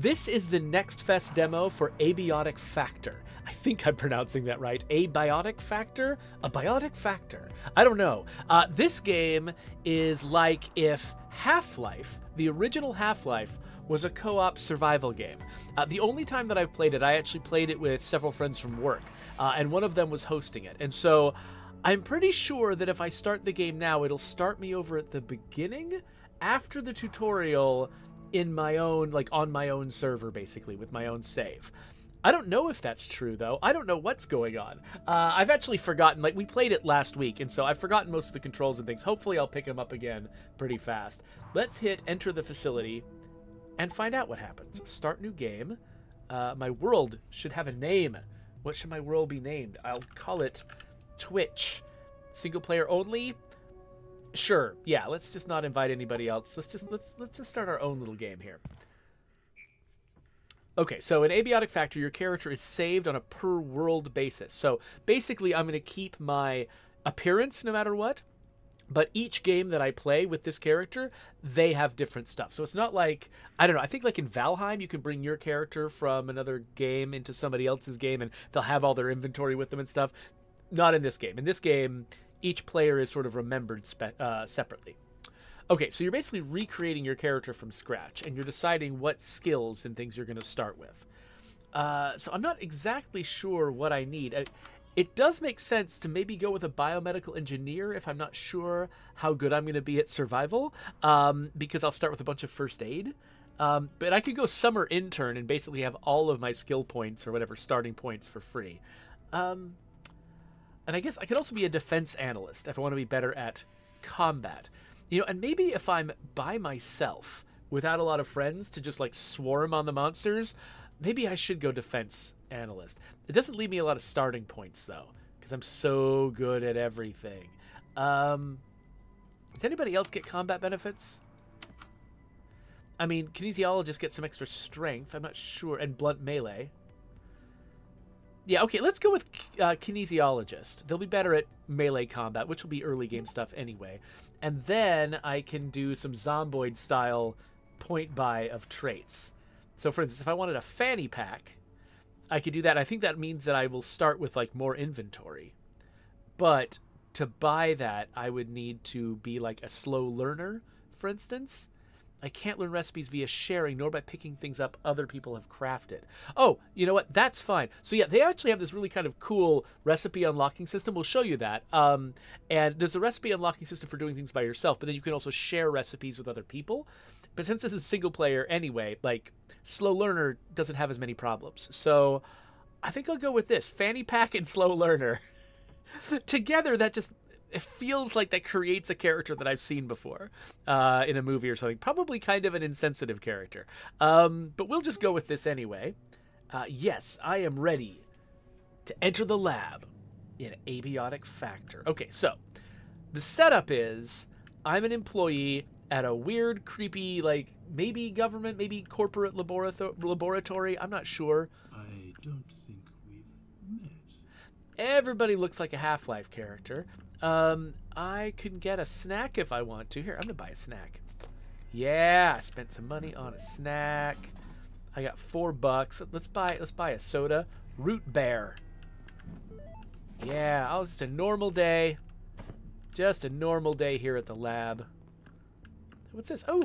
This is the Next Fest demo for Abiotic Factor. I think I'm pronouncing that right. Abiotic Factor? A biotic factor. I don't know. Uh, this game is like if Half Life, the original Half Life, was a co op survival game. Uh, the only time that I've played it, I actually played it with several friends from work, uh, and one of them was hosting it. And so I'm pretty sure that if I start the game now, it'll start me over at the beginning after the tutorial in my own, like on my own server, basically, with my own save. I don't know if that's true though. I don't know what's going on. Uh, I've actually forgotten. Like we played it last week, and so I've forgotten most of the controls and things. Hopefully, I'll pick them up again pretty fast. Let's hit enter the facility and find out what happens. Start new game. Uh, my world should have a name. What should my world be named? I'll call it Twitch. Single player only. Sure. Yeah. Let's just not invite anybody else. Let's just let's let's just start our own little game here. Okay, so in Abiotic Factor, your character is saved on a per world basis. So basically, I'm going to keep my appearance no matter what. But each game that I play with this character, they have different stuff. So it's not like I don't know. I think like in Valheim, you can bring your character from another game into somebody else's game, and they'll have all their inventory with them and stuff. Not in this game. In this game, each player is sort of remembered spe- uh, separately. Okay, so you're basically recreating your character from scratch, and you're deciding what skills and things you're going to start with. Uh, so I'm not exactly sure what I need. Uh, it does make sense to maybe go with a biomedical engineer if I'm not sure how good I'm going to be at survival, um, because I'll start with a bunch of first aid. Um, but I could go summer intern and basically have all of my skill points or whatever starting points for free. Um, and I guess I could also be a defense analyst if I want to be better at combat. You know, and maybe if I'm by myself without a lot of friends to just like swarm on the monsters, maybe I should go defense analyst. It doesn't leave me a lot of starting points though, because I'm so good at everything. Um, does anybody else get combat benefits? I mean, kinesiologist gets some extra strength. I'm not sure, and blunt melee. Yeah, okay, let's go with uh, Kinesiologist. They'll be better at melee combat, which will be early game stuff anyway. And then I can do some Zomboid style point buy of traits. So, for instance, if I wanted a fanny pack, I could do that. I think that means that I will start with like more inventory. But to buy that, I would need to be like a slow learner, for instance. I can't learn recipes via sharing nor by picking things up other people have crafted. Oh, you know what? That's fine. So yeah, they actually have this really kind of cool recipe unlocking system. We'll show you that. Um, and there's a recipe unlocking system for doing things by yourself, but then you can also share recipes with other people. But since this is single player anyway, like slow learner doesn't have as many problems. So I think I'll go with this fanny pack and slow learner. Together, that just it feels like that creates a character that I've seen before uh, in a movie or something. Probably kind of an insensitive character. Um, but we'll just go with this anyway. Uh, yes, I am ready to enter the lab in Abiotic Factor. Okay, so the setup is I'm an employee at a weird, creepy, like maybe government, maybe corporate laboratory. I'm not sure. I don't think. Everybody looks like a Half Life character. Um, I can get a snack if I want to. Here, I'm gonna buy a snack. Yeah, I spent some money on a snack. I got four bucks. Let's buy let's buy a soda. Root bear. Yeah, oh, just a normal day. Just a normal day here at the lab. What's this? Oh,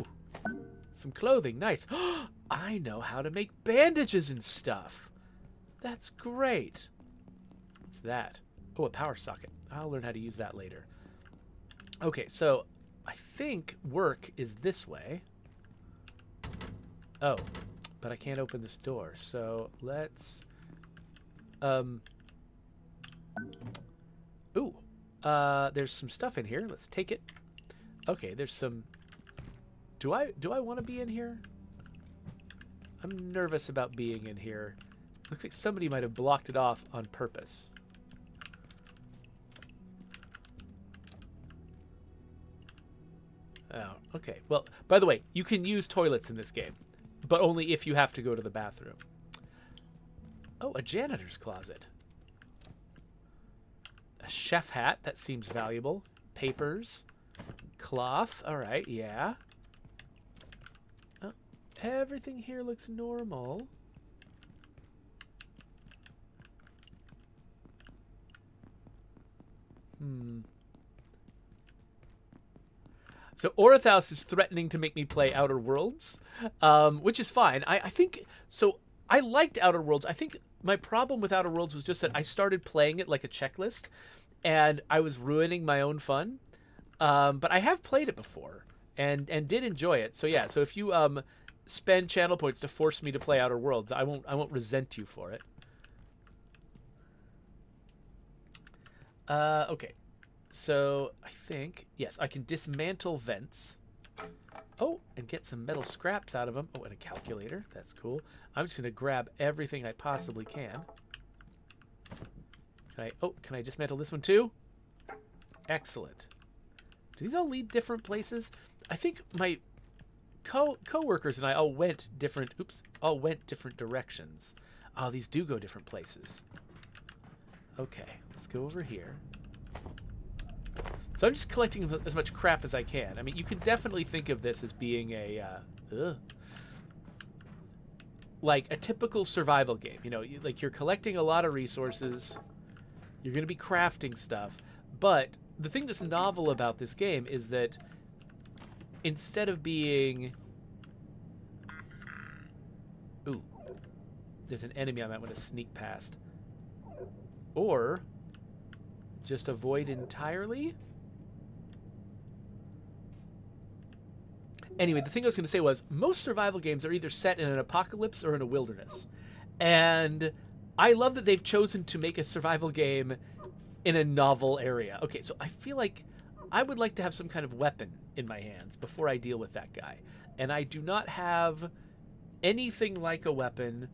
some clothing. Nice. I know how to make bandages and stuff. That's great. What's that? Oh, a power socket. I'll learn how to use that later. Okay, so I think work is this way. Oh, but I can't open this door. So let's... Um... Ooh. Uh, there's some stuff in here. Let's take it. Okay, there's some... Do I do I want to be in here? I'm nervous about being in here. Looks like somebody might have blocked it off on purpose. Oh, okay. Well, by the way, you can use toilets in this game, but only if you have to go to the bathroom. Oh, a janitor's closet. A chef hat. That seems valuable. Papers. Cloth. All right, yeah. Oh, Everything here looks normal. Hmm. So Orathaus is threatening to make me play Outer Worlds, um, which is fine. I, I think so. I liked Outer Worlds. I think my problem with Outer Worlds was just that I started playing it like a checklist, and I was ruining my own fun. Um, but I have played it before and and did enjoy it. So yeah. So if you um spend channel points to force me to play Outer Worlds, I won't I won't resent you for it. Uh, okay. So I think yes, I can dismantle vents. Oh, and get some metal scraps out of them. Oh, and a calculator. That's cool. I'm just gonna grab everything I possibly can. Can I? Oh, can I dismantle this one too? Excellent. Do these all lead different places? I think my co co-workers and I all went different. Oops, all went different directions. Oh, these do go different places. Okay, let's go over here. So I'm just collecting as much crap as I can. I mean, you can definitely think of this as being a, uh, like a typical survival game. You know, you, like you're collecting a lot of resources, you're going to be crafting stuff, but the thing that's novel about this game is that instead of being, ooh, there's an enemy I might want to sneak past, or just avoid entirely. Anyway, the thing I was going to say was most survival games are either set in an apocalypse or in a wilderness. And I love that they've chosen to make a survival game in a novel area. Okay, so I feel like I would like to have some kind of weapon in my hands before I deal with that guy. And I do not have anything like a weapon.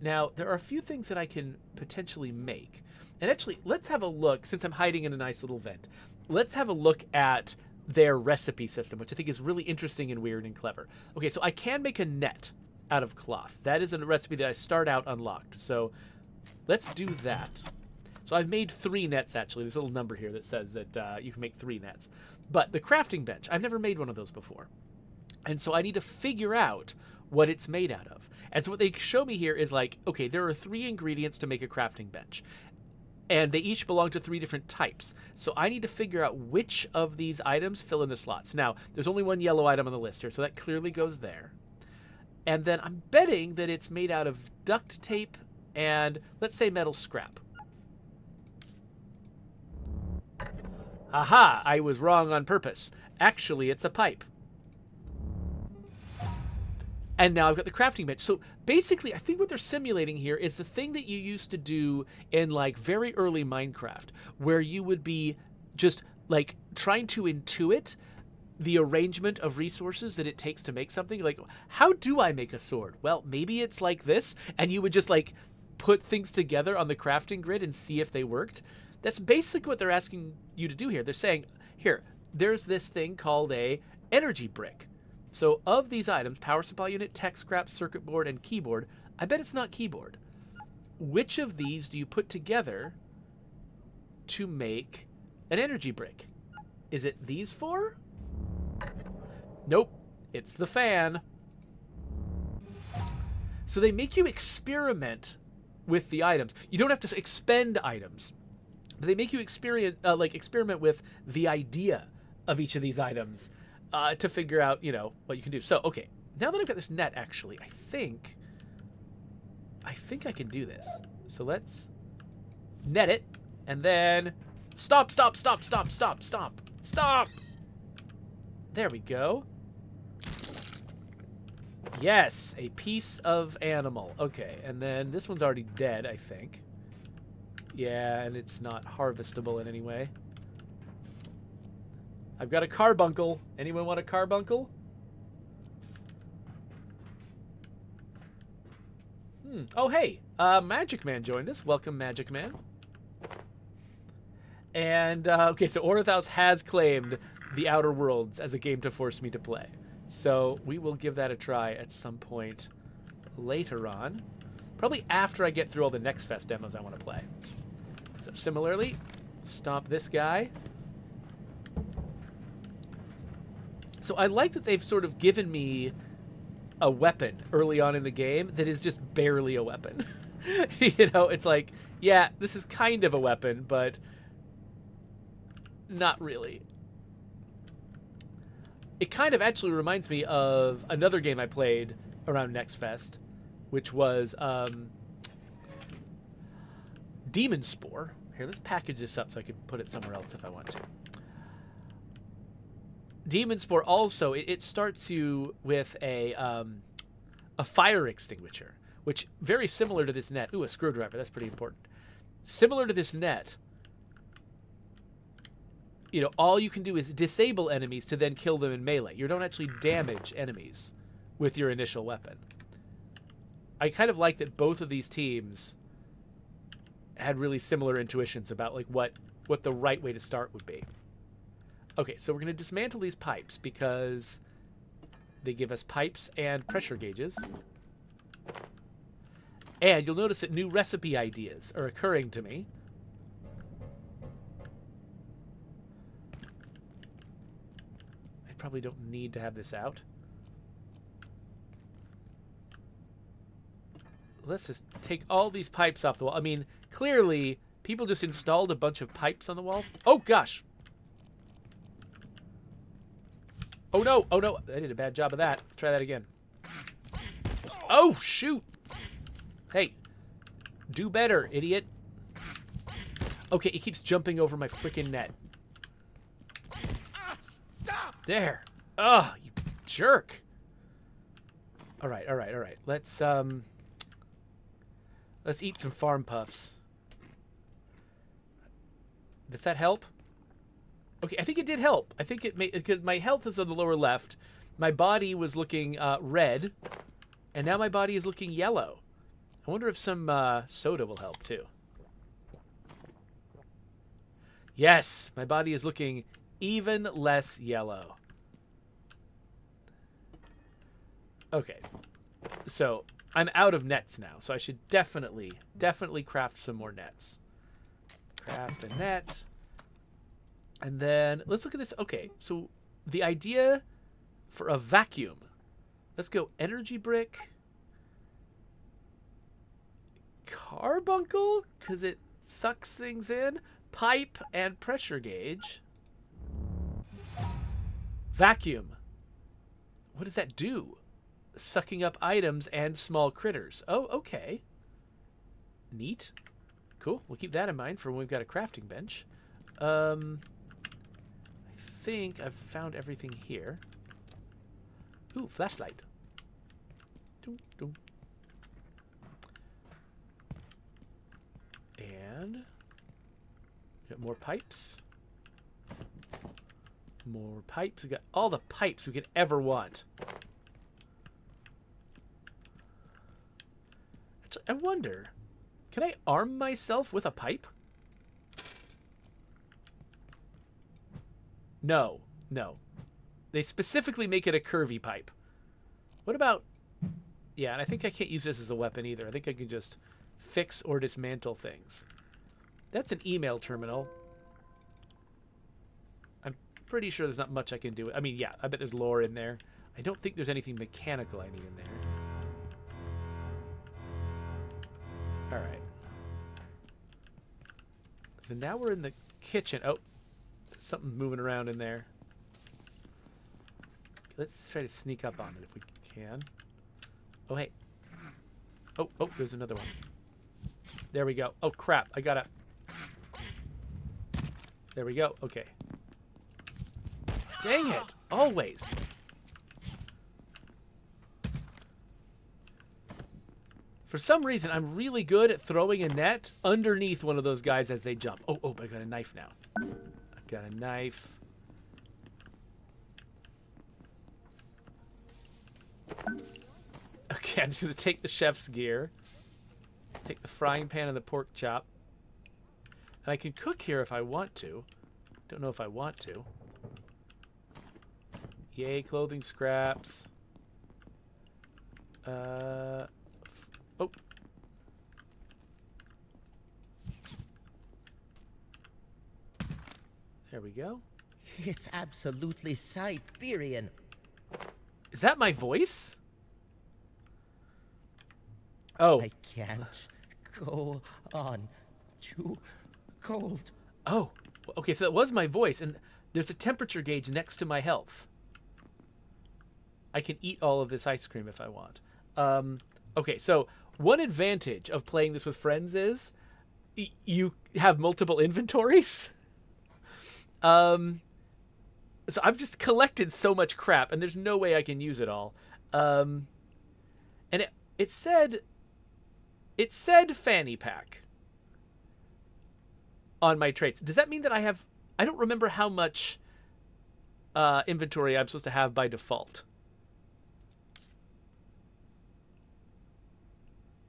Now, there are a few things that I can potentially make. And actually, let's have a look, since I'm hiding in a nice little vent, let's have a look at their recipe system, which I think is really interesting and weird and clever. Okay, so I can make a net out of cloth. That is a recipe that I start out unlocked. So let's do that. So I've made three nets, actually. There's a little number here that says that uh, you can make three nets. But the crafting bench, I've never made one of those before. And so I need to figure out what it's made out of. And so what they show me here is like, okay, there are three ingredients to make a crafting bench and they each belong to three different types. So I need to figure out which of these items fill in the slots. Now, there's only one yellow item on the list here, so that clearly goes there. And then I'm betting that it's made out of duct tape and, let's say, metal scrap. Aha! I was wrong on purpose. Actually, it's a pipe. And now I've got the crafting bench. So basically, I think what they're simulating here is the thing that you used to do in like very early Minecraft, where you would be just like trying to intuit the arrangement of resources that it takes to make something. Like, how do I make a sword? Well, maybe it's like this, and you would just like put things together on the crafting grid and see if they worked. That's basically what they're asking you to do here. They're saying, here, there's this thing called a energy brick so of these items, power supply unit, tech scrap, circuit board, and keyboard, I bet it's not keyboard. Which of these do you put together to make an energy brick? Is it these four? Nope, it's the fan. So they make you experiment with the items. You don't have to expend items. But they make you experience, uh, like experiment with the idea of each of these items uh, to figure out, you know, what you can do. So, okay, now that I've got this net, actually, I think, I think I can do this. So let's net it, and then stop, stop, stop, stop, stop, stop, stop. There we go. Yes, a piece of animal. Okay, and then this one's already dead, I think. Yeah, and it's not harvestable in any way. I've got a carbuncle. Anyone want a carbuncle? Hmm. Oh, hey. Uh, Magic Man joined us. Welcome, Magic Man. And, uh, okay, so Orathaus has claimed the Outer Worlds as a game to force me to play. So we will give that a try at some point later on. Probably after I get through all the Next Fest demos I want to play. So similarly, stomp this guy. So I like that they've sort of given me a weapon early on in the game that is just barely a weapon. you know, it's like, yeah, this is kind of a weapon, but not really. It kind of actually reminds me of another game I played around Next Fest, which was um, Demon Spore. Here, let's package this up so I can put it somewhere else if I want to. Demon Spore also it, it starts you with a um, a fire extinguisher, which very similar to this net. Ooh, a screwdriver. That's pretty important. Similar to this net. You know, all you can do is disable enemies to then kill them in melee. You don't actually damage enemies with your initial weapon. I kind of like that both of these teams had really similar intuitions about like what what the right way to start would be. Okay, so we're going to dismantle these pipes because they give us pipes and pressure gauges. And you'll notice that new recipe ideas are occurring to me. I probably don't need to have this out. Let's just take all these pipes off the wall. I mean, clearly, people just installed a bunch of pipes on the wall. Oh, gosh. Oh no! Oh no! I did a bad job of that. Let's try that again. Oh shoot! Hey, do better, idiot. Okay, he keeps jumping over my freaking net. There. Oh, you jerk. All right, all right, all right. Let's um let's eat some farm puffs. Does that help? Okay, I think it did help. I think it made because my health is on the lower left. My body was looking uh, red, and now my body is looking yellow. I wonder if some uh, soda will help too. Yes, my body is looking even less yellow. Okay, so I'm out of nets now, so I should definitely, definitely craft some more nets. Craft a net. And then let's look at this. Okay, so the idea for a vacuum. Let's go energy brick. Carbuncle, because it sucks things in. Pipe and pressure gauge. Vacuum. What does that do? Sucking up items and small critters. Oh, okay. Neat. Cool. We'll keep that in mind for when we've got a crafting bench. Um, think I've found everything here. Ooh, flashlight. Doo, doo. And got more pipes. More pipes. We got all the pipes we could ever want. I wonder, can I arm myself with a pipe? No, no. They specifically make it a curvy pipe. What about... Yeah, and I think I can't use this as a weapon either. I think I can just fix or dismantle things. That's an email terminal. I'm pretty sure there's not much I can do. I mean, yeah, I bet there's lore in there. I don't think there's anything mechanical I need in there. Alright. So now we're in the kitchen. Oh, something moving around in there. Let's try to sneak up on it if we can. Oh, hey. Oh, oh, there's another one. There we go. Oh, crap. I gotta... There we go. Okay. Dang it. Always. For some reason, I'm really good at throwing a net underneath one of those guys as they jump. Oh, oh, I got a knife now. Got a knife. Okay, I'm just going to take the chef's gear. Take the frying pan and the pork chop. And I can cook here if I want to. Don't know if I want to. Yay, clothing scraps. Uh, oh, There we go. It's absolutely Siberian. Is that my voice? Oh, I can't go on. Too cold. oh. Okay, so that was my voice, and there's a temperature gauge next to my health. I can eat all of this ice cream if I want. Um, okay, so one advantage of playing this with friends is y- you have multiple inventories. Um, so I've just collected so much crap, and there's no way I can use it all. Um, and it it said it said fanny pack on my traits. Does that mean that I have? I don't remember how much uh, inventory I'm supposed to have by default.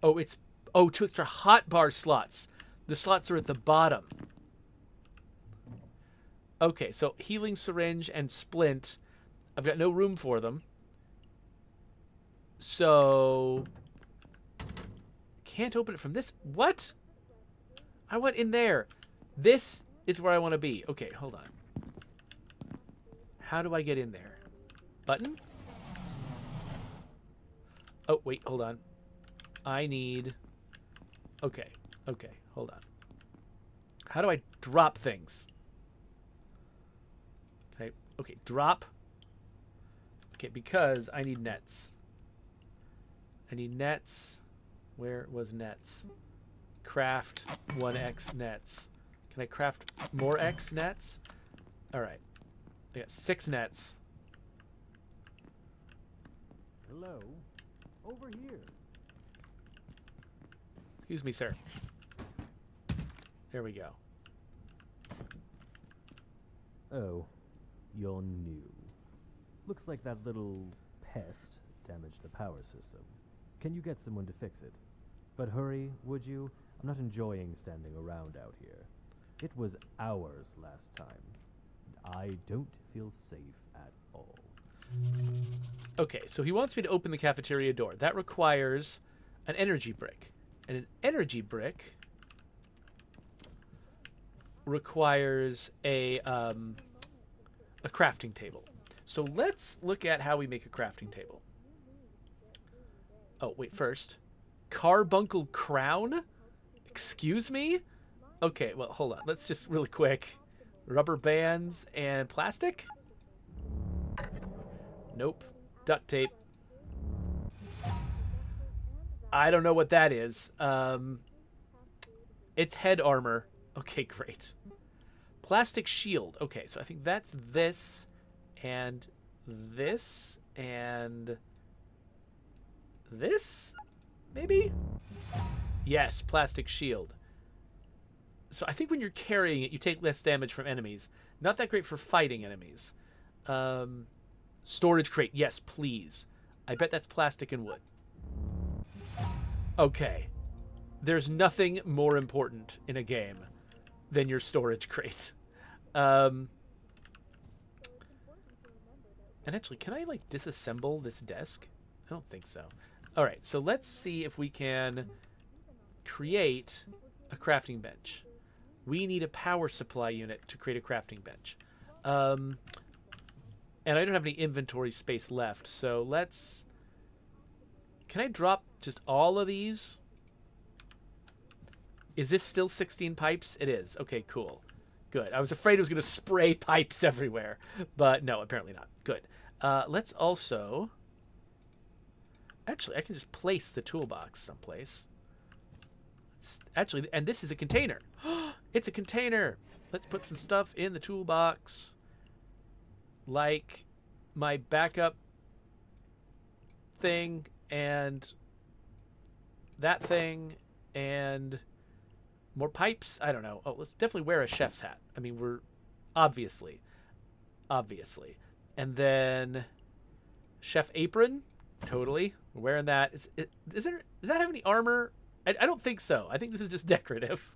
Oh, it's oh two extra hot bar slots. The slots are at the bottom. Okay, so healing syringe and splint. I've got no room for them. So can't open it from this. What? I went in there. This is where I want to be. Okay, hold on. How do I get in there? Button? Oh, wait, hold on. I need... Okay, okay, hold on. How do I drop things? Okay, drop. Okay, because I need nets. I need nets. Where was nets? Craft 1x nets. Can I craft more X nets? All right. I got six nets. Hello? Over here. Excuse me, sir. There we go. Oh, you're new. Looks like that little pest damaged the power system. Can you get someone to fix it? But hurry, would you? I'm not enjoying standing around out here. It was hours last time. I don't feel safe at all. Okay, so he wants me to open the cafeteria door. That requires an energy brick. And an energy brick requires a um, a crafting table. So let's look at how we make a crafting table. Oh, wait, first. Carbuncle crown? Excuse me? Okay, well, hold on. Let's just really quick. Rubber bands and plastic? Nope. Duct tape. I don't know what that is. Um, it's head armor. Okay, great. Plastic shield. Okay, so I think that's this and this and this, maybe? Yes, plastic shield. So I think when you're carrying it, you take less damage from enemies. Not that great for fighting enemies. Um, storage crate. Yes, please. I bet that's plastic and wood. Okay. There's nothing more important in a game than your storage crate. Um, and actually, can I, like, disassemble this desk? I don't think so. All right, so let's see if we can create a crafting bench. We need a power supply unit to create a crafting bench. Um, and I don't have any inventory space left, so let's... Can I drop just all of these? Is this still 16 pipes? It is. Okay, cool. Good. I was afraid it was going to spray pipes everywhere, but no, apparently not. Good. Uh, let's also... Actually, I can just place the toolbox someplace. It's actually, and this is a container. it's a container. Let's put some stuff in the toolbox. Like my backup thing and that thing and more pipes. I don't know. Oh, let's definitely wear a chef's hat. I mean, we're obviously, obviously. And then chef apron. Totally. Wearing that. Is, is there, does that have any armor? I, I don't think so. I think this is just decorative.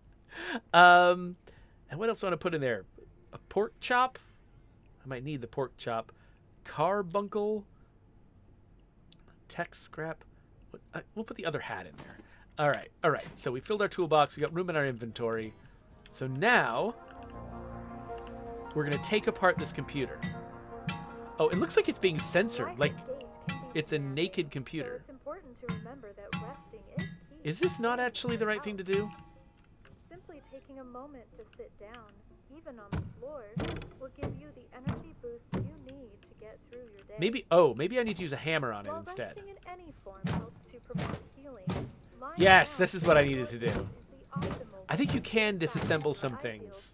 Um, and what else do I want to put in there? A pork chop? I might need the pork chop. Carbuncle? Tech scrap? We'll put the other hat in there. All right, all right. So we filled our toolbox. We got room in our inventory. So now we're going to take apart this computer. Oh, it looks like it's being censored. Like it's a naked computer. So it's important to remember that resting is Is this not actually the right thing to do? Simply taking a moment to sit down, even on the floor, will give you the energy boost you need to get through your day. Maybe, oh, maybe I need to use a hammer on it While instead. resting in any form helps to promote healing. Yes, this is what I needed to do. is the optimal I think you can disassemble some things.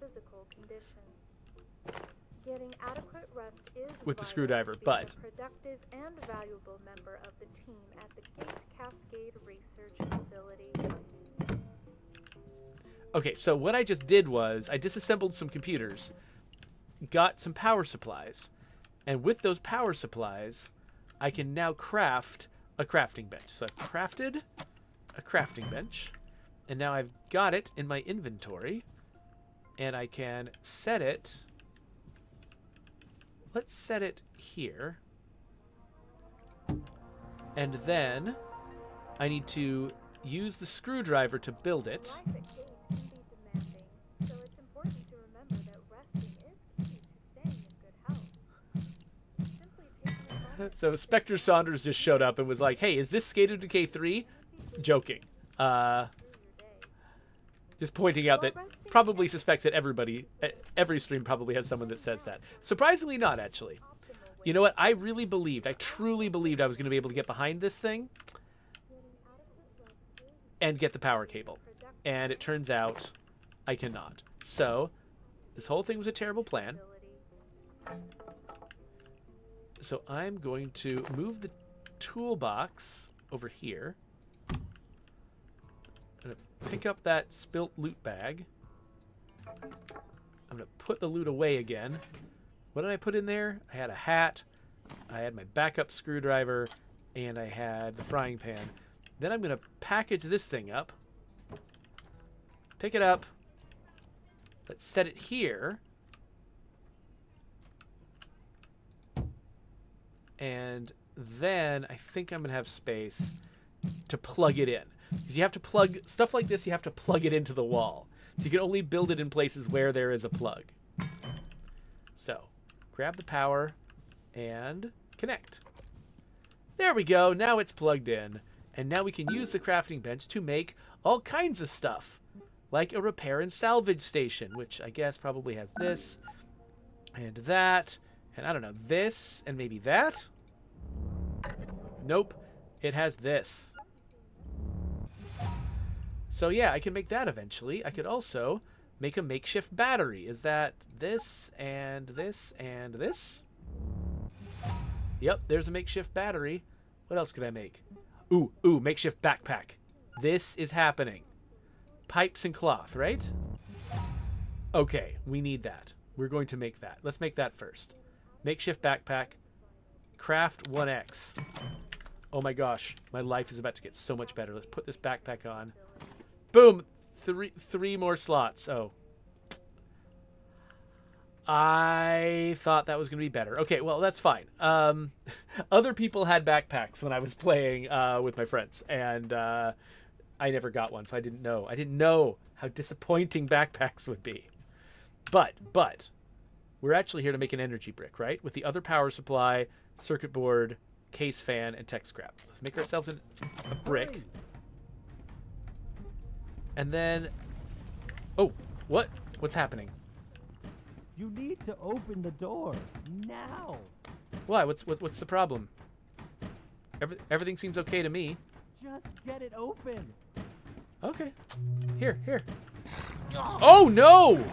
Getting adequate rest is With the screwdriver, but- productive and valuable member of the team at the Gate Cascade Research Facility. Okay, so what I just did was I disassembled some computers, got some power supplies, and with those power supplies, I can now craft a crafting bench. So I've crafted a crafting bench, and now I've got it in my inventory, and I can set it. Let's set it here. And then I need to use the screwdriver to build it. Life at Gate can be demanding, so it's important to remember that resting is key to staying in good health. Simply taking a moment So Spectre Saunders just showed up and was like, "Hey, is this State of Decay 3?" Joking. Uh, just pointing out that probably suspects that everybody, every stream probably has someone that says that. Surprisingly, not actually. You know what? I really believed, I truly believed I was going to be able to get behind this thing and get the power cable, and it turns out I cannot. So this whole thing was a terrible plan. So I'm going to move the toolbox over here. Going to pick up that spilt loot bag. I'm going to put the loot away again. What did I put in there? I had a hat, I had my backup screwdriver, and I had the frying pan. Then I'm going to package this thing up. Pick it up. Let's set it here. and then I think I'm gonna have space to plug it in. Because you have to plug stuff like this, you have to plug it into the wall. So you can only build it in places where there is a plug. So grab the power and connect. There we go. Now it's plugged in. And now we can use the crafting bench to make all kinds of stuff. Like a repair and salvage station, which I guess probably has this and that. And I don't know, this and maybe that? Nope. It has this. So yeah, I can make that eventually. I could also make a makeshift battery. Is that this and this and this? Yep, there's a makeshift battery. What else could I make? Ooh, ooh, makeshift backpack. This is happening. Pipes and cloth, right? Okay, we need that. We're going to make that. Let's make that first. Makeshift backpack. Craft 1X. Oh my gosh, my life is about to get so much better. Let's put this backpack on. Boom! Three three more slots. Oh. I thought that was going to be better. Okay, well, that's fine. Um, other people had backpacks when I was playing uh, with my friends, and uh, I never got one, so I didn't know. I didn't know how disappointing backpacks would be. But, but, we're actually here to make an energy brick, right? With the other power supply, circuit board, case fan, and tech scrap. Let's make ourselves an, a brick. And then, oh, what? What's happening? You need to open the door now. Why? What's what, what's the problem? Every, everything seems okay to me. Just get it open. Okay. Here, here. Oh no!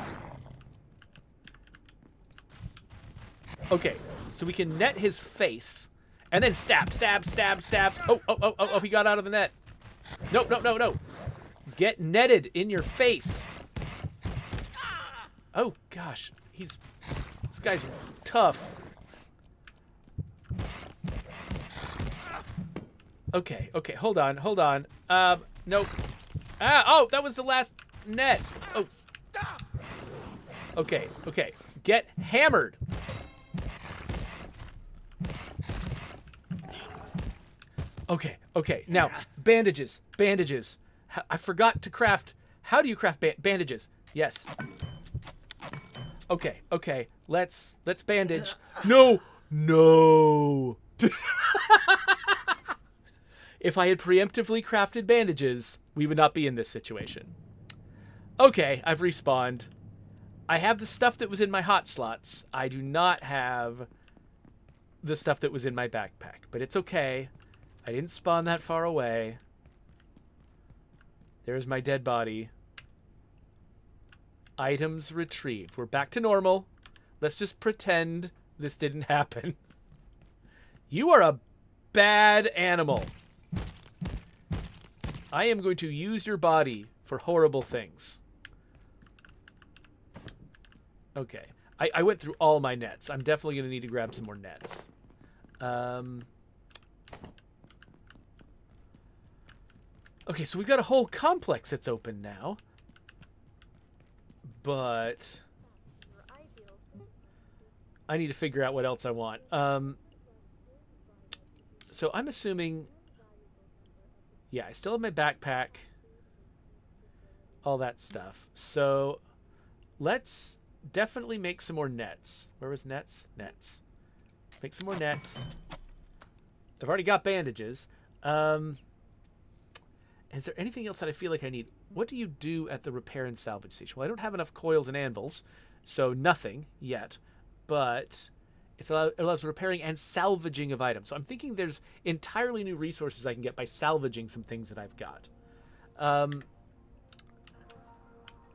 Okay, so we can net his face, and then stab, stab, stab, stab. Oh, oh, oh, oh, oh! He got out of the net. Nope, no, no, no! Get netted in your face. Oh gosh, he's this guy's tough. Okay, okay, hold on, hold on. Um, nope. Ah, oh, that was the last net. Oh. Stop. Okay, okay. Get hammered. Okay, okay. Now, bandages, bandages. I forgot to craft. How do you craft ba- bandages? Yes. Okay, okay. Let's let's bandage. No, no. if I had preemptively crafted bandages, we would not be in this situation. Okay, I've respawned. I have the stuff that was in my hot slots. I do not have the stuff that was in my backpack, but it's okay. I didn't spawn that far away. There's my dead body. Items retrieved. We're back to normal. Let's just pretend this didn't happen. You are a bad animal. I am going to use your body for horrible things. Okay. I, I went through all my nets. I'm definitely going to need to grab some more nets. Um, okay, so we've got a whole complex that's open now. But I need to figure out what else I want. Um, so I'm assuming, yeah, I still have my backpack, all that stuff. So let's definitely make some more nets. Where was nets? Nets. Make some more nets. I've already got bandages. Um, is there anything else that I feel like I need? What do you do at the repair and salvage station? Well, I don't have enough coils and anvils, so nothing yet. But it allows repairing and salvaging of items. So I'm thinking there's entirely new resources I can get by salvaging some things that I've got. Um,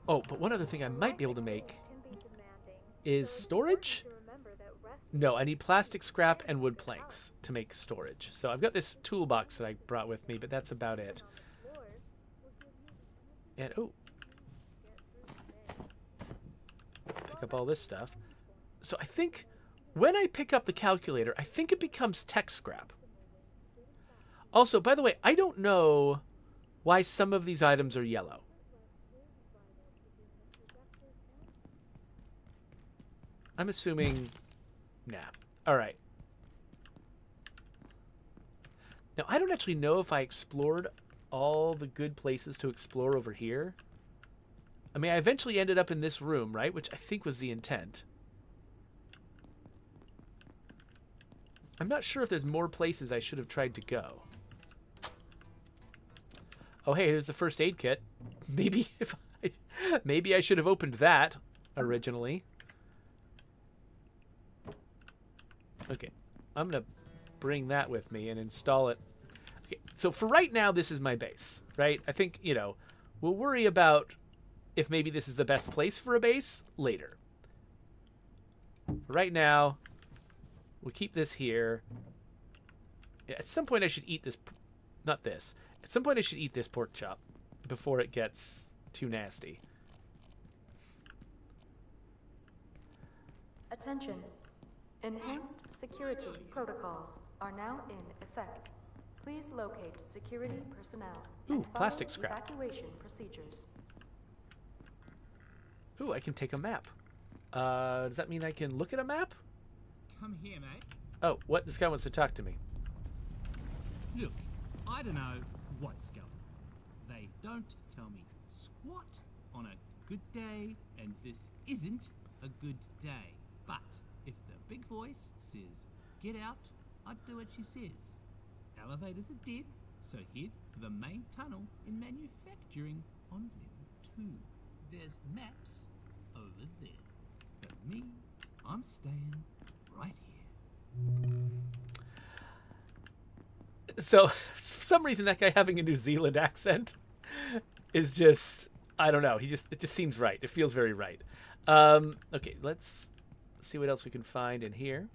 oh, but one other thing I might be able to make is storage. No, I need plastic scrap and wood planks to make storage. So I've got this toolbox that I brought with me, but that's about it. on the floor will give you the And oh, pick up all this stuff. So I think when I pick up the calculator, I think it becomes tech scrap. Also, by the way, I don't know why some of these items are yellow. I'm assuming, nah. All right. Now, I don't actually know if I explored all the good places to explore over here. I mean, I eventually ended up in this room, right? Which I think was the intent. I'm not sure if there's more places I should have tried to go. Oh, hey, here's the first aid kit. Maybe if I, maybe I should have opened that originally. Okay, I'm gonna bring that with me and install it. Okay, so for right now, this is my base, right? I think you know we'll worry about if maybe this is the best place for a base later. Right now, we'll keep this here. At some point, I should eat this... Not this. At some point, I should eat this pork chop before it gets too nasty. Attention. Enhanced security protocols are now in effect. Please locate security personnel Ooh, and follow plastic scrap. evacuation procedures. Ooh, I can take a map. Uh, does that mean I can look at a map? Come here, mate. Oh, what? This guy wants to talk to me. Look, I don't know what's going on. They don't tell me squat on a good day, and this isn't a good day. But if the big voice says get out, I'd do what she says. Elevators are dead, so head for the main tunnel in manufacturing on level two. There's maps over there. But me, I'm staying right here. So, for some reason, that guy having a New Zealand accent is just, I don't know. He just, it just seems right. It feels very right. Um, okay, let's see what else we can find in here.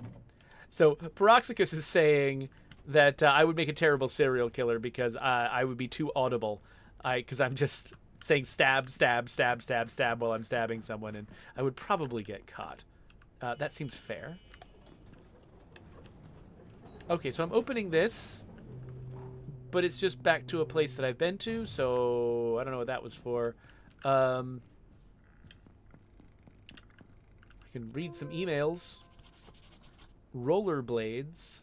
So, Paroxicus is saying that uh, I would make a terrible serial killer because uh, I would be too audible. I, because I'm just saying stab, stab, stab, stab, stab while I'm stabbing someone, and I would probably get caught. Uh, that seems fair. Okay, so I'm opening this but it's just back to a place that I've been to, so I don't know what that was for. Um, I can read some emails. Rollerblades.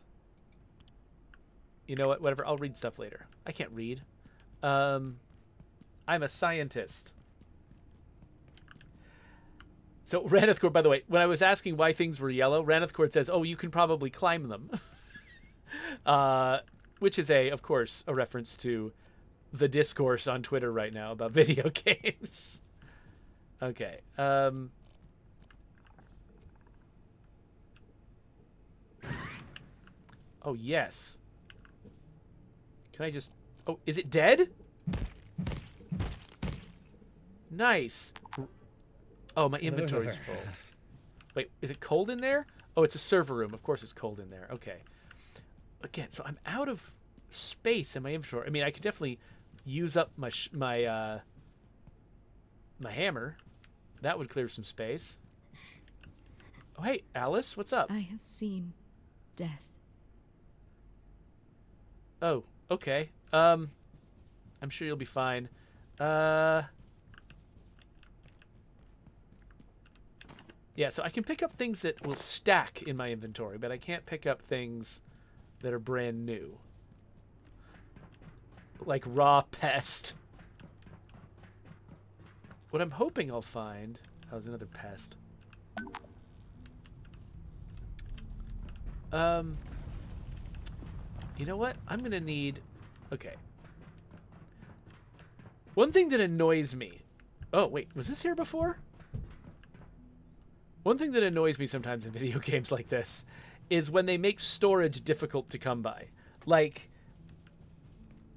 You know what? Whatever. I'll read stuff later. I can't read. Um, I'm a scientist. So Raneth Court, by the way, when I was asking why things were yellow, Raneth Court says, "Oh, you can probably climb them." uh, which is a, of course, a reference to the discourse on Twitter right now about video games. okay. Um Oh, yes. Can I just Oh, is it dead? Nice. Oh, my inventory's full. Wait, is it cold in there? Oh, it's a server room. Of course it's cold in there. Okay. Again, so I'm out of space in my inventory. I mean, I could definitely use up my sh- my uh my hammer. That would clear some space. Oh, hey, Alice, what's up? I have seen death. Oh, okay. Um I'm sure you'll be fine. Uh Yeah, so I can pick up things that will stack in my inventory, but I can't pick up things that are brand new. Like raw pest. What I'm hoping I'll find... Oh, another pest. Um... You know what? I'm gonna need... Okay. One thing that annoys me... Oh, wait. Was this here before? One thing that annoys me sometimes in video games like this is when they make storage difficult to come by. Like,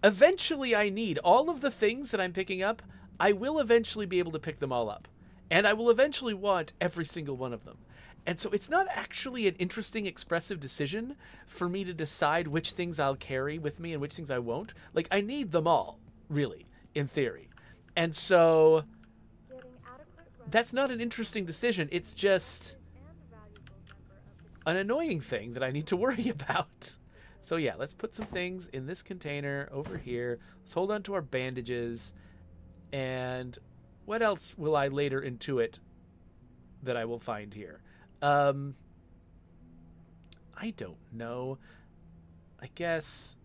eventually I need all of the things that I'm picking up, I will eventually be able to pick them all up. And I will eventually want every single one of them. And so it's not actually an interesting, expressive decision for me to decide which things I'll carry with me and which things I won't. Like, I need them all, really, in theory. And so that's not an interesting decision. It's just an annoying thing that I need to worry about. So yeah, let's put some things in this container over here. Let's hold on to our bandages. And what else will I later intuit that I will find here? Um I don't know. I guess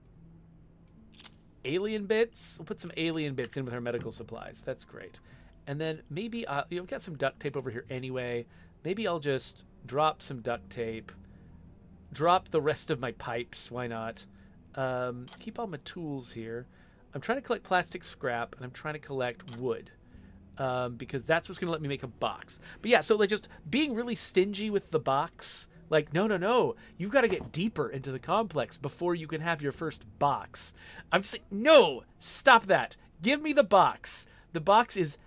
alien bits. We'll put some alien bits in with our medical supplies. That's great. And then maybe uh, you know, we've got some duct tape over here anyway. Maybe I'll just drop some duct tape, drop the rest of my pipes. Why not? Um, keep all my tools here. I'm trying to collect plastic scrap and I'm trying to collect wood um, because that's what's going to let me make a box. But yeah, so like just being really stingy with the box. Like, no, no, no. You've got to get deeper into the complex before you can have your first box. I'm just like, no, stop that. Give me the box. The box is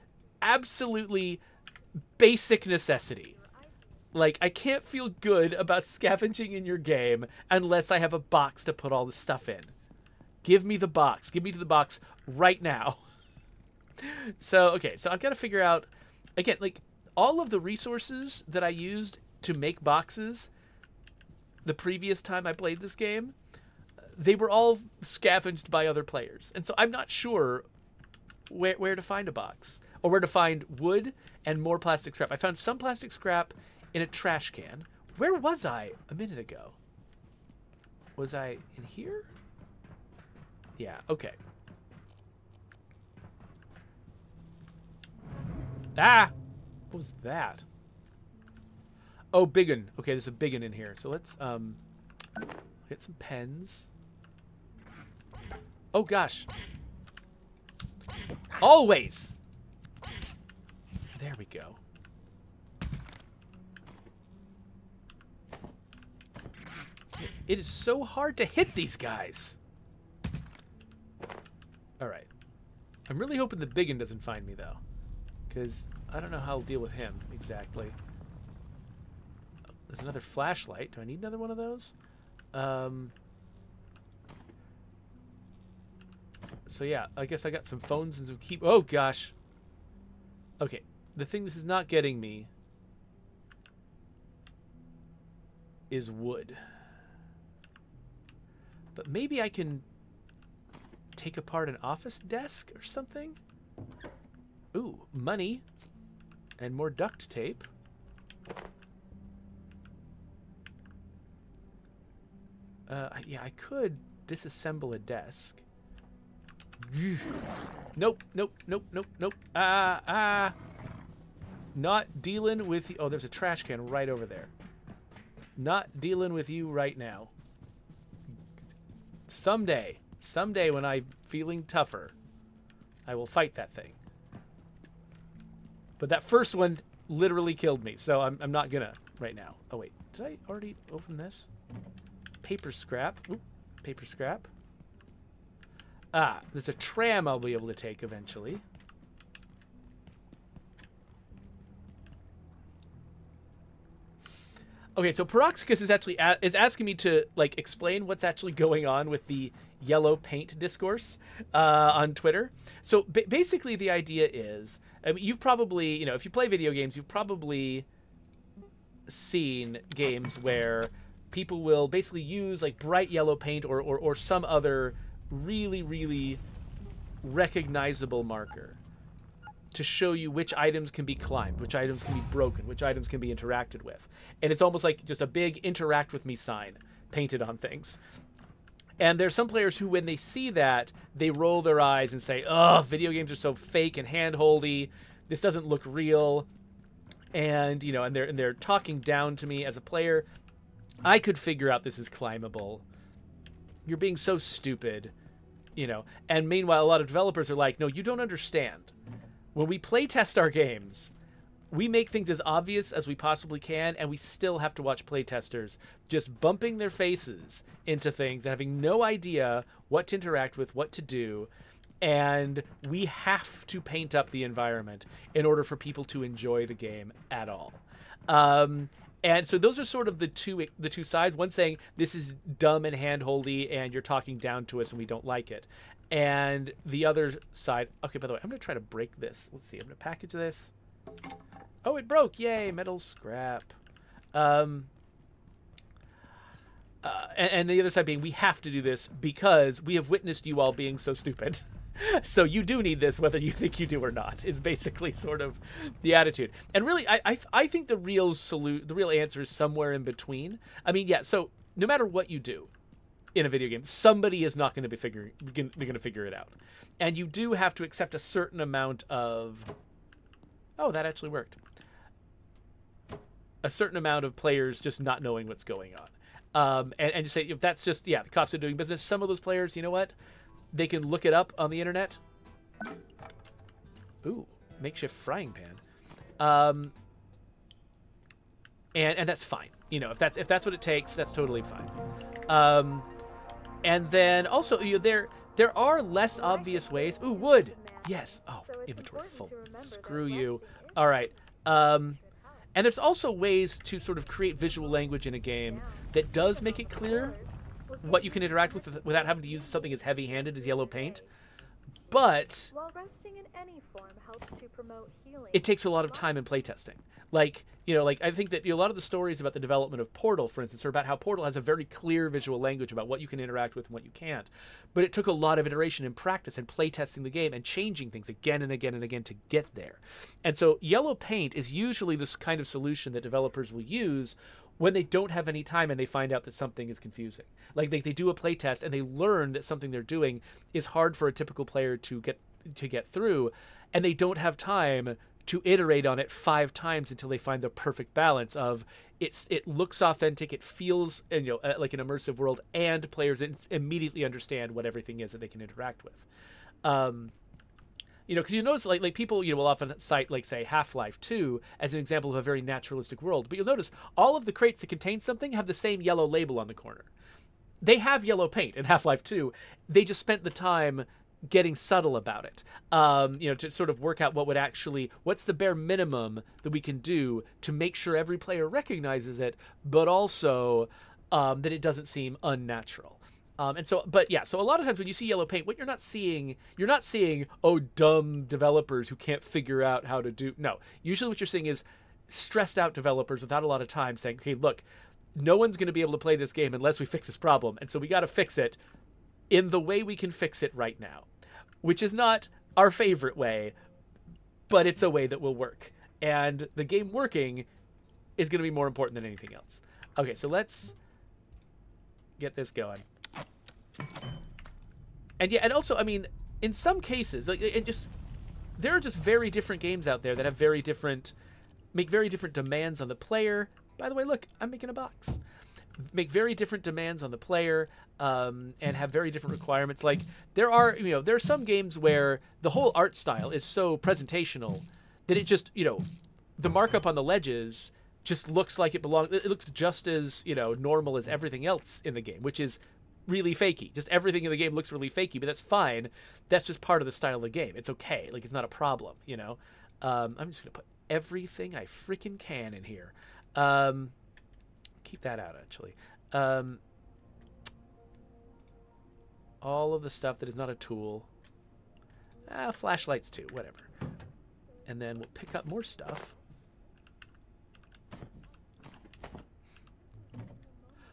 absolutely basic necessity. Like, I can't feel good about scavenging in your game unless I have a box to put all the stuff in. Give me the box. Give me the box right now. so, okay, so I've got to figure out, again, like, all of the resources that I used to make boxes the previous time I played this game, they were all scavenged by other players. And so I'm not sure where, where to find a box or where to find wood and more plastic scrap. I found some plastic scrap in a trash can. Where was I a minute ago? Was I in here? Yeah, okay. Ah! What was that? Oh, biggin. Okay, there's a biggin in here. So let's um get some pens. Oh gosh. Always. There we go. It is so hard to hit these guys. All right. I'm really hoping the biggin doesn't find me though, because I don't know how I'll deal with him exactly. There's another flashlight. Do I need another one of those? Um. So yeah, I guess I got some phones and some keep. Oh gosh. Okay, the thing this is not getting me is wood. But maybe I can take apart an office desk or something. Ooh, money and more duct tape. Uh, yeah, I could disassemble a desk. nope, nope, nope, nope, nope. Ah, ah. Not dealing with. you. Oh, there's a trash can right over there. Not dealing with you right now. Someday, someday when I'm feeling tougher, I will fight that thing. But that first one literally killed me, so I'm, I'm not gonna right now. Oh wait, did I already open this? Paper scrap. Paper scrap. Ah, there's a tram I'll be able to take eventually. Okay, so Peroxicus is actually is asking me to like explain what's actually going on with the yellow paint discourse uh, on Twitter. So ba- basically, the idea is, I mean, you've probably, you know, if you play video games, you've probably seen games where people will basically use like bright yellow paint or, or, or some other really, really recognizable marker to show you which items can be climbed, which items can be broken, which items can be interacted with. And it's almost like just a big interact with me sign painted on things. And there's some players who, when they see that, they roll their eyes and say, "Oh, video games are so fake and handholdy. This doesn't look real." And you know, and they're and they're talking down to me as a player. I could figure out this is climbable. You're being so stupid, you know. And meanwhile, a lot of developers are like, "No, you don't understand. When we play test our games, we make things as obvious as we possibly can, and we still have to watch playtesters just bumping their faces into things and having no idea what to interact with, what to do. And we have to paint up the environment in order for people to enjoy the game at all. Um, and so those are sort of the two the two sides. One saying this is dumb and handholdy, and you're talking down to us, and we don't like it. And the other side. Okay, by the way, I'm gonna try to break this. Let's see. I'm gonna package this. Oh, it broke! Yay, metal scrap. Um, uh, and, and the other side being, we have to do this because we have witnessed you all being so stupid. so you do need this, whether you think you do or not. Is basically sort of the attitude. And really, I I, I think the real salute, the real answer is somewhere in between. I mean, yeah. So no matter what you do in a video game, somebody is not going to be figuring, going to figure it out, and you do have to accept a certain amount of. Oh, that actually worked a certain amount of players just not knowing what's going on. Um, and, and just say if that's just yeah the cost of doing business. Some of those players, you know what, they can look it up on the internet. Ooh, makeshift frying pan. Um, and and that's fine. You know, if that's if that's what it takes, that's totally fine. Um, and then also you know, there there are less obvious ways. Ooh, wood. Yes. Oh, So inventory full. to remember that Screw you. All right. Um, and there's also ways to sort of create visual language in a game that does make it clear what you can interact with without having to use something as heavy-handed as yellow paint. But While resting in any form helps to promote healing. it takes a lot of time in playtesting. Like, you know, like I think that you know, a lot of the stories about the development of Portal, for instance, are about how Portal has a very clear visual language about what you can interact with and what you can't. But it took a lot of iteration and practice and playtesting the game and changing things again and again and again to get there. And so yellow paint is usually this kind of solution that developers will use when they don't have any time and they find out that something is confusing. Like they, they do a playtest and they learn that something they're doing is hard for a typical player to get to get through and they don't have time to iterate on it five times until they find the perfect balance of it's it looks authentic it feels you know uh, like an immersive world and players in, immediately understand what everything is that they can interact with. Um, you know because you notice like like people you know will often cite like say half-life 2 as an example of a very naturalistic world but you'll notice all of the crates that contain something have the same yellow label on the corner. They have yellow paint in half-life 2 they just spent the time getting subtle about it um, you know to sort of work out what would actually what's the bare minimum that we can do to make sure every player recognizes it but also um, that it doesn't seem unnatural. Um, and so but yeah so a lot of times when you see yellow paint what you're not seeing you're not seeing oh dumb developers who can't figure out how to do no. Usually what you're seeing is stressed out developers without a lot of time saying okay look no one's going to be able to play this game unless we fix this problem. And so we got to fix it in the way we can fix it right now, which is not our favorite way, but it's a way that will work. And the game working is going to be more important than anything else. Okay, so let's get this going. And yeah, and also, I mean, in some cases, like it just there are just very different games out there that have very different make very different demands on the player. By the way, look, I'm making a box. Make very different demands on the player um, and have very different requirements. Like there are, you know, there are some games where the whole art style is so presentational that it just, you know, the markup on the ledges just looks like it belongs. It looks just as you know normal as everything else in the game, which is really fakey. Just everything in the game looks really fakey, but that's fine. That's just part of the style of the game. It's okay. Like it's not a problem, you know. Um, I'm just gonna put everything I freaking can in here. Um, keep that out actually. Um, all of the stuff that is not a tool. Ah, flashlights too, whatever. And then we'll pick up more stuff.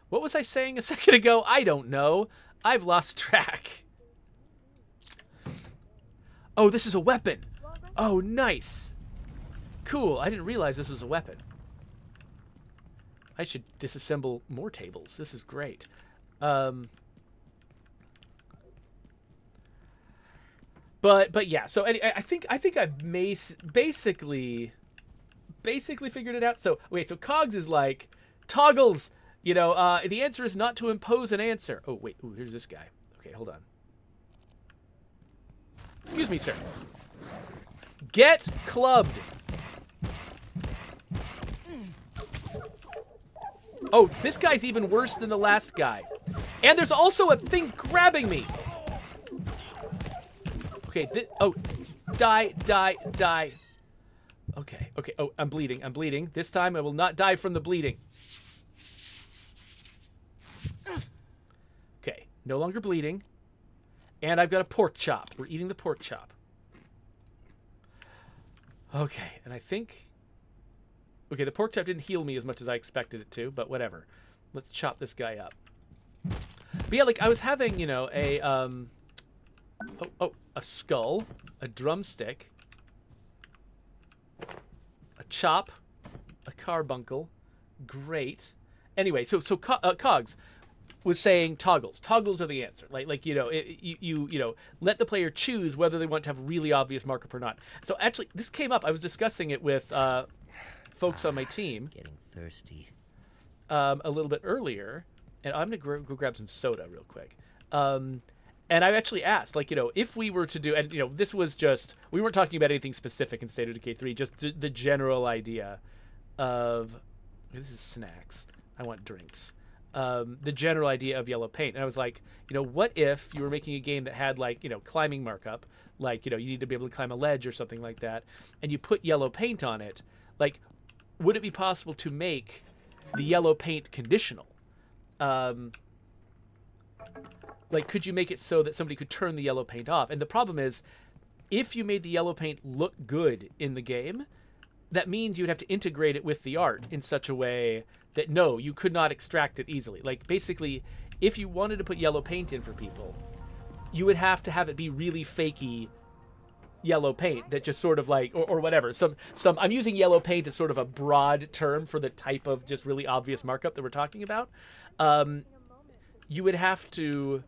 What was I saying a second ago? I don't know. I've lost track. Oh, this is a weapon. Oh, nice. Cool. I didn't realize this was a weapon. I should disassemble more tables. This is great. Um, but but yeah. So any, I think I think I've mas- basically basically figured it out. So wait. So Cogs is like toggles. You know, uh, the answer is not to impose an answer. Oh wait. Ooh, here's this guy. Okay, hold on. Excuse me, sir. Get clubbed. Oh, this guy's even worse than the last guy. And there's also a thing grabbing me. Okay, oh, die, die, die. Okay, okay. Oh, I'm bleeding. I'm bleeding. This time I will not die from the bleeding. Okay, no longer bleeding. And I've got a pork chop. We're eating the pork chop. Okay, and I think... Okay, the pork chop didn't heal me as much as I expected it to, but whatever. Let's chop this guy up. But yeah, like, I was having, you know, a, um... Oh, oh, a skull, a drumstick, a chop, a carbuncle. Great. Anyway, so so uh, Cogs was saying toggles. Toggles are the answer. Like like you know it, you you you know let the player choose whether they want to have really obvious markup or not. So actually, this came up. I was discussing it with uh, folks on my team. Getting thirsty. Um, a little bit earlier, and I'm gonna go grab some soda real quick. Um, and I actually asked, like, you know, if we were to do, and you know, this was just we weren't talking about anything specific in State of Decay three, just the, the general idea of this is snacks. I want drinks. Um, the general idea of yellow paint, and I was like, you know, what if you were making a game that had like, you know, climbing markup, like, you know, you need to be able to climb a ledge or something like that, and you put yellow paint on it, like, would it be possible to make the yellow paint conditional? Um, like could you make it so that somebody could turn the yellow paint off? And the problem is if you made the yellow paint look good in the game that means you would have to integrate it with the art in such a way that no you could not extract it easily. Like basically if you wanted to put yellow paint in for people you would have to have it be really fakey yellow paint that just sort of like or, or whatever. Some some i'm using yellow paint as sort of a broad term for the type of just really obvious markup that we're talking about. Um, you would have to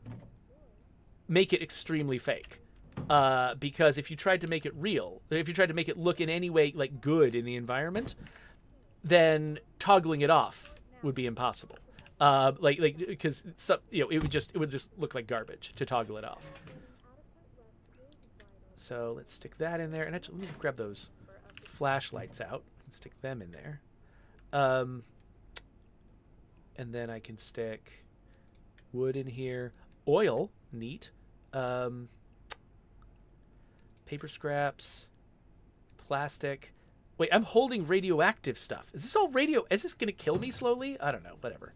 make it extremely fake. Uh, because if you tried to make it real, if you tried to make it look in any way like good in the environment, then toggling it off would be impossible. Uh, like like because you know it would just it would just look like garbage to toggle it off. So let's stick that in there, and actually let me grab those flashlights out and stick them in there. Um, and then I can stick wood in here, oil, neat, um, paper scraps, plastic. Wait, I'm holding radioactive stuff. Is this all radio? Is this gonna kill me slowly? I don't know. Whatever.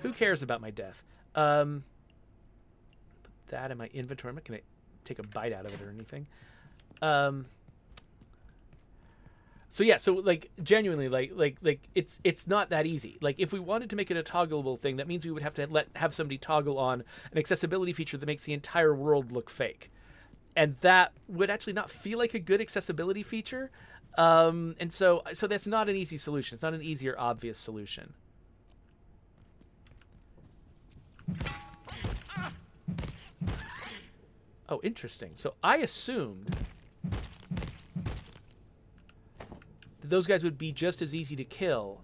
Who cares about my death? Um, put that in my inventory. I'm not gonna take a bite out of it or anything. Um, so yeah so like genuinely like like like it's it's not that easy. Like if we wanted to make it a toggleable thing that means we would have to let have somebody toggle on an accessibility feature that makes the entire world look fake. And that would actually not feel like a good accessibility feature. Um, and so so that's not an easy solution. It's not an easy or obvious solution. Oh interesting. So i assumed those guys would be just as easy to kill.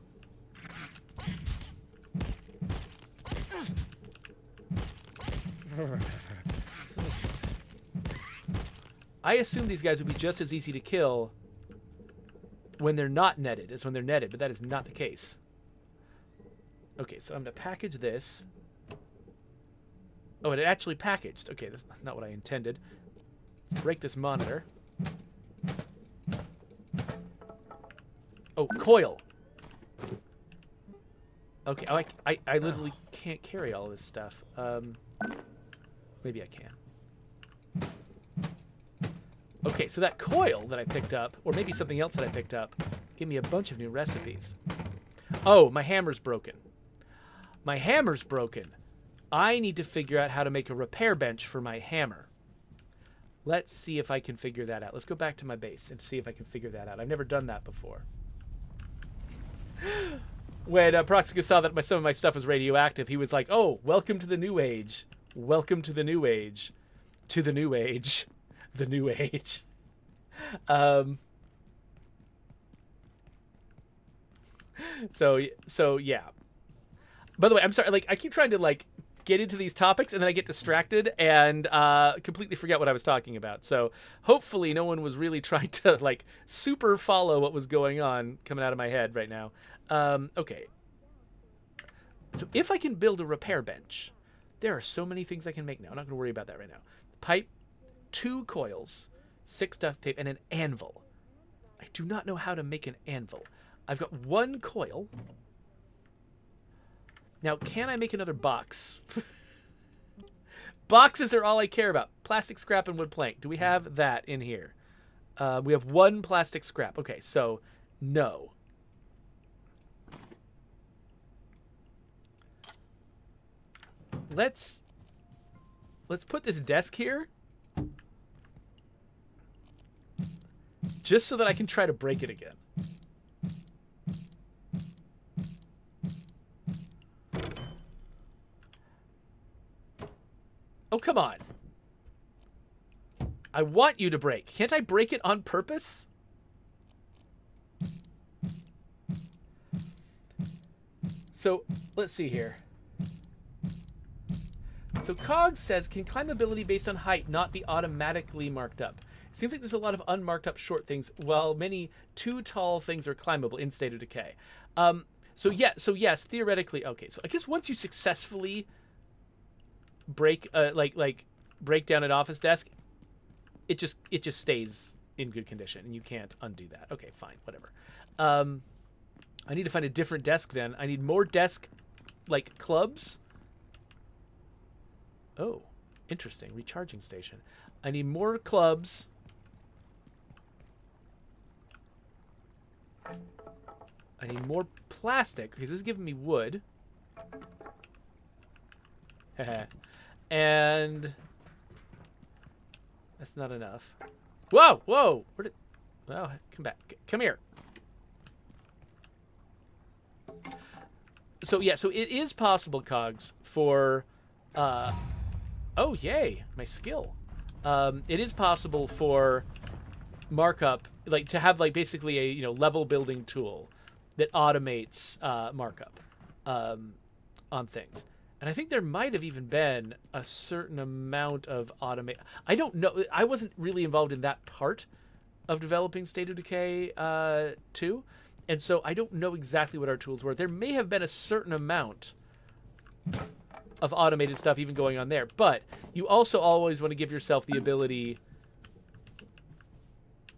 I assume these guys would be just as easy to kill when they're not netted as when they're netted, but that is not the case. Okay, so I'm going to package this. Oh, it actually packaged. Okay, that's not what I intended. Let's break this monitor. Oh, coil. Okay, oh, I, I, I literally can't carry all this stuff. Um, maybe I can. Okay, so that coil that I picked up, or maybe something else that I picked up, gave me a bunch of new recipes. Oh, my hammer's broken. My hammer's broken. I need to figure out how to make a repair bench for my hammer. Let's see if I can figure that out. Let's go back to my base and see if I can figure that out. I've never done that before. When uh, saw that my, some of my stuff was radioactive, he was like, "Oh, welcome to the new age. Welcome to the new age. To the new age. The new age." Um. So so yeah. By the way, I'm sorry. Like I keep trying to like get into these topics and then I get distracted and uh, completely forget what I was talking about. So hopefully no one was really trying to like super follow what was going on coming out of my head right now. Um, okay. So if I can build a repair bench, there are so many things I can make now. I'm not going to worry about that right now. Pipe, two coils, six duct tape, and an anvil. I do not know how to make an anvil. I've got one coil. Now, can I make another box? Boxes are all I care about. Plastic scrap and wood plank. Do we have that in here? Uh, we have one plastic scrap. Okay, so no. Let's let's put this desk here. Just so that I can try to break it again. Oh, come on. I want you to break. Can't I break it on purpose? So, let's see here. So Cog says, can climbability based on height not be automatically marked up? It seems like there's a lot of unmarked up short things, while many too tall things are climbable in State of Decay. Um, so yeah, so yes, theoretically, okay. So I guess once you successfully break uh, like like break down an office desk, it just it just stays in good condition, and you can't undo that. Okay, fine, whatever. Um, I need to find a different desk then. I need more desk like clubs. Oh, interesting. Recharging station. I need more clubs. I need more plastic because this is giving me wood. and that's not enough. Whoa, whoa! Where did? Well, come back. Come here. So yeah, so it is possible, Cogs, for, uh, oh yay, my skill. Um, it is possible for markup, like to have like basically a you know level building tool that automates uh, markup um, on things. And I think there might have even been a certain amount of automate. I don't know. I wasn't really involved in that part of developing State of Decay uh, 2. And so I don't know exactly what our tools were. There may have been a certain amount of automated stuff even going on there. But you also always want to give yourself the ability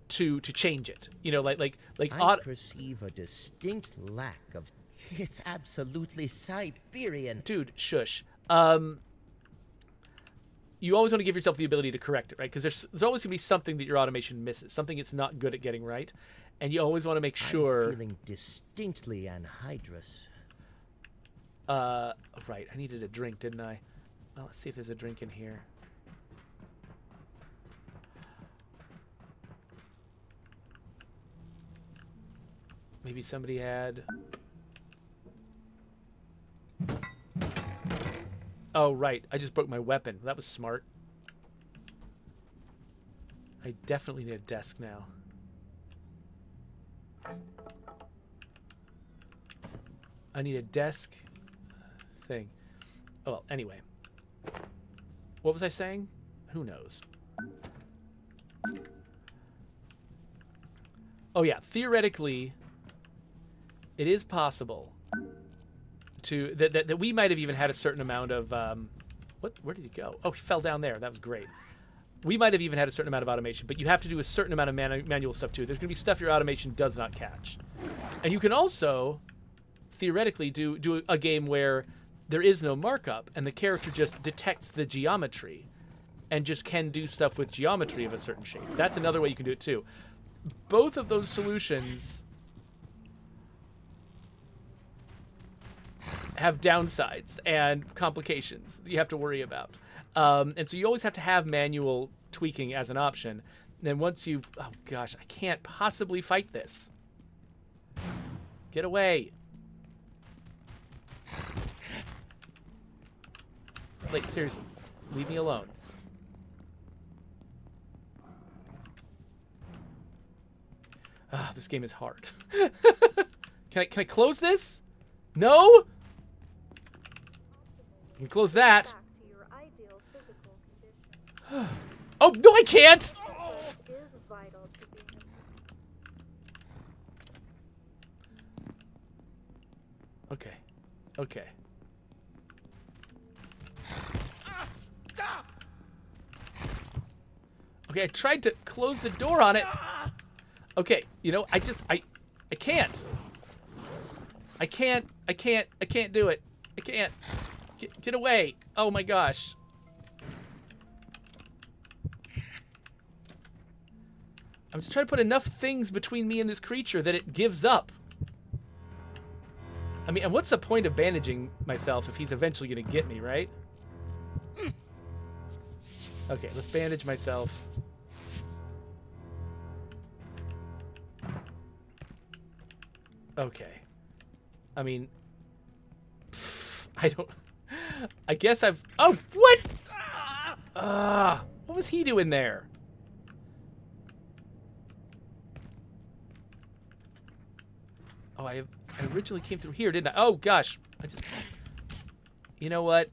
to to change it. You know, like like like I perceive a distinct lack of it's absolutely Siberian. Dude, shush. Um, you always want to give yourself the ability to correct it, right? Because there's, there's always going to be something that your automation misses, something it's not good at getting right. And you always want to make sure. I'm feeling distinctly anhydrous. Uh, right. I needed a drink, didn't I? Well, let's see if there's a drink in here. Maybe somebody had Oh, right. I just broke my weapon. That was smart. I definitely need a desk now. I need a desk thing. Oh, well, anyway. what was I saying? Who knows? Oh yeah, theoretically, it is possible to that, that, that we might have even had a certain amount of um, what? Where did he go? Oh, he fell down there. That was great. We might have even had a certain amount of automation, but you have to do a certain amount of manu- manual stuff too. There's going to be stuff your automation does not catch, and you can also theoretically do do a game where there is no markup and the character just detects the geometry and just can do stuff with geometry of a certain shape. That's another way you can do it too. Both of those solutions have downsides and complications you have to worry about. Um, and so you always have to have manual tweaking as an option. And then once you've, oh gosh, I can't possibly fight this. Get away. Like, seriously, leave me alone. Ah, this game is hard. can I can I close this? No? You can close that. Back to your ideal physical condition. Oh, no, I can't! It is vital to being Okay. Okay. Okay, I tried to close the door on it. Okay, you know, I just I I can't. I can't I can't I can't do it. I can't. Get, get away. Oh my gosh. I'm just trying to put enough things between me and this creature that it gives up. I mean, and what's the point of bandaging myself if he's eventually going to get me, right? Okay, let's bandage myself. Okay. I mean, I don't. I guess I've. Oh, what? Ah, what was he doing there? Oh, I, I originally came through here, didn't I? Oh gosh, I just. You know what?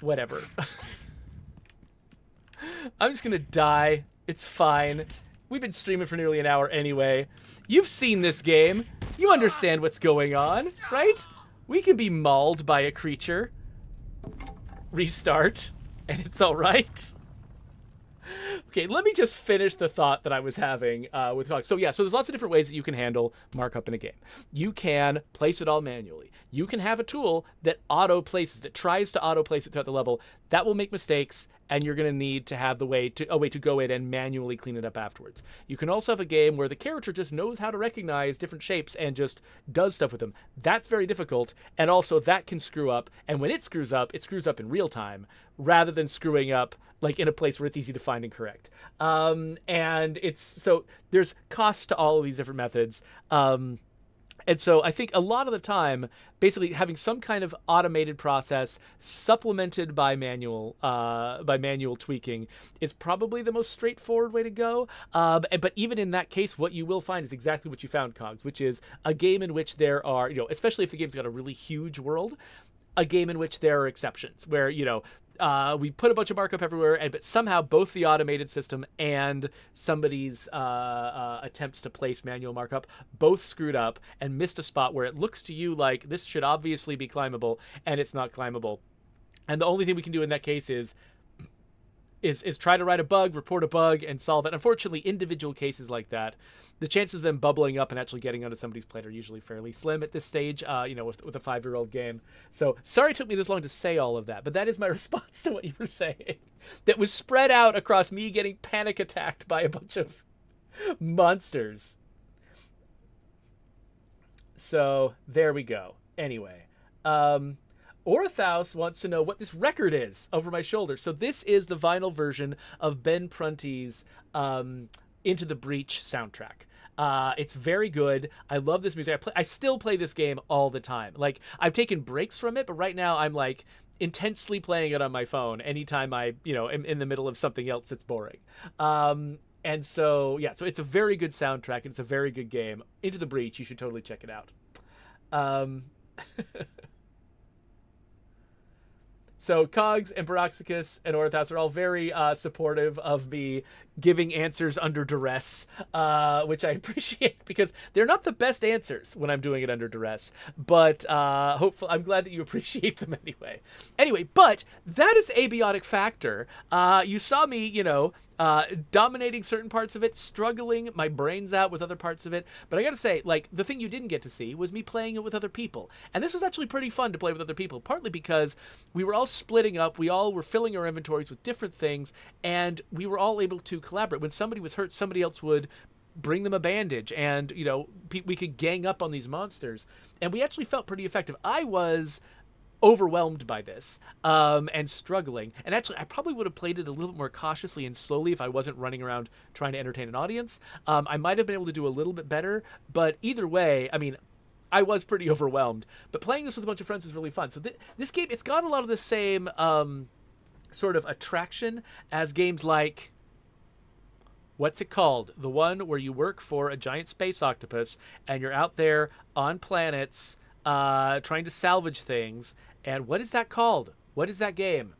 Whatever. I'm just gonna die. It's fine. We've been streaming for nearly an hour anyway. You've seen this game. You understand what's going on, right? We can be mauled by a creature. Restart, and it's all right. Okay, let me just finish the thought that I was having uh, with Cogs. So yeah, so there's lots of different ways that you can handle markup in a game. You can place it all manually. You can have a tool that auto places, that tries to auto place it throughout the level. That will make mistakes, and you're going to need to have the way to a way to go in and manually clean it up afterwards. You can also have a game where the character just knows how to recognize different shapes and just does stuff with them. That's very difficult, and also that can screw up. And when it screws up, it screws up in real time rather than screwing up like in a place where it's easy to find and correct. Um, and it's so there's costs to all of these different methods. Um, and so I think a lot of the time, basically having some kind of automated process supplemented by manual uh, by manual tweaking is probably the most straightforward way to go. Um, but even in that case, what you will find is exactly what you found, Cogs, which is a game in which there are, you know, especially if the game's got a really huge world, a game in which there are exceptions where you know uh, we put a bunch of markup everywhere, and but somehow both the automated system and somebody's uh, uh, attempts to place manual markup both screwed up and missed a spot where it looks to you like this should obviously be climbable, and it's not climbable. And the only thing we can do in that case is is is try to write a bug, report a bug, and solve it. Unfortunately, individual cases like that, the chances of them bubbling up and actually getting onto somebody's plate are usually fairly slim at this stage. Uh, you know, with, with a five year old game. So sorry it took me this long to say all of that, but that is my response to what you were saying. That was spread out across me getting panic attacked by a bunch of monsters. So there we go. Anyway, um, Orthaus wants to know what this record is over my shoulder. So this is the vinyl version of Ben Prunty's um, Into the Breach soundtrack. Uh, it's very good. I love this music. I play. I still play this game all the time. Like I've taken breaks from it, but right now I'm like intensely playing it on my phone anytime I, you know, am in the middle of something else that's boring. Um, and so yeah, so it's a very good soundtrack. and It's a very good game. Into the Breach. You should totally check it out. Um, So Cogs and Baroxicus and Orthos are all very uh, supportive of me giving answers under duress, uh, which I appreciate because they're not the best answers when I'm doing it under duress. But uh, hopefully, I'm glad that you appreciate them anyway. Anyway, but that is abiotic factor. Uh, you saw me, you know, uh, dominating certain parts of it, struggling my brains out with other parts of it. But I gotta say, like, the thing you didn't get to see was me playing it with other people. And this was actually pretty fun to play with other people, partly because we were all splitting up, we all were filling our inventories with different things, and we were all able to collaborate. When somebody was hurt, somebody else would bring them a bandage and you know we could gang up on these monsters and we actually felt pretty effective i was overwhelmed by this um, and struggling. And actually, I probably would have played it a little bit more cautiously and slowly if I wasn't running around trying to entertain an audience. Um, I might have been able to do a little bit better, but either way, I mean, I was pretty overwhelmed. But playing this with a bunch of friends was really fun. So th- this game, it's got a lot of the same um, sort of attraction as games like. What's it called? The one where you work for a giant space octopus and you're out there on planets uh, trying to salvage things. And what is that called? What is that game?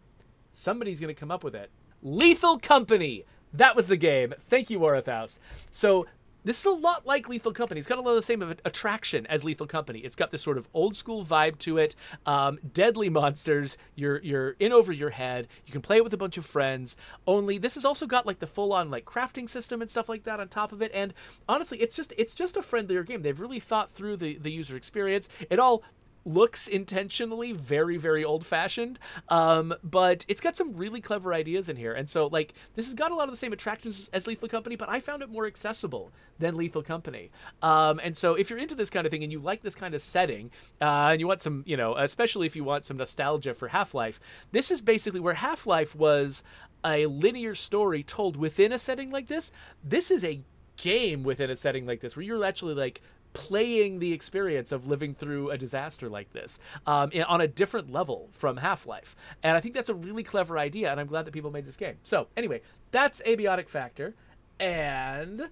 Somebody's going to come up with it. Lethal Company. That was the game. Thank you, Orthouse. So this is a lot like Lethal Company. It's got a lot of the same of attraction as Lethal Company. It's got this sort of old school vibe to it. Um, deadly monsters. You're you're in over your head. You can play it with a bunch of friends. Only this has also got like the full on like crafting system and stuff like that on top of it. And honestly, it's just it's just a friendlier game. They've really thought through the the user experience. It all looks intentionally very very old fashioned um, but it's got some really clever ideas in here. And so like this has got a lot of the same attractions as lethal company but i found it more accessible than lethal company. Um, and so if you're into this kind of thing and you like this kind of setting uh, and you want some you know especially if you want some nostalgia for half-life this is basically where half-life was a linear story told within a setting like this. This is a game within a setting like this where you're actually like playing the experience of living through a disaster like this um, on a different level from Half Life. And I think that's a really clever idea, and I'm glad that people made this game. So, anyway, that's Abiotic Factor. And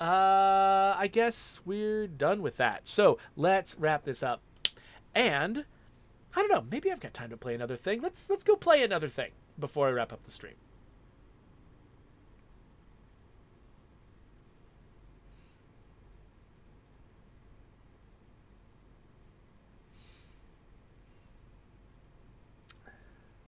uh, I guess we're done with that. So, let's wrap this up. And I don't know, maybe I've got time to play another thing. Let's let's go play another thing before I wrap up the stream.